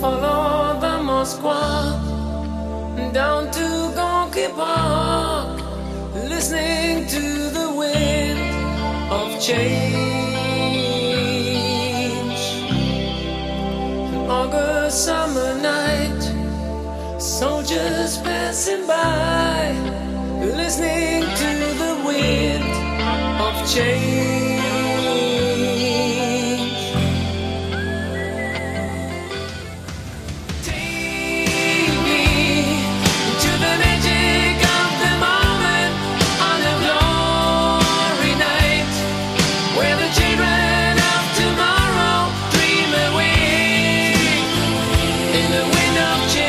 Follow the Moskva down to Gorky Park, listening to the wind of change. An August summer night, soldiers passing by, listening change. Take me to the magic of the moment on a glory night where the children of tomorrow dream away in the wind of change.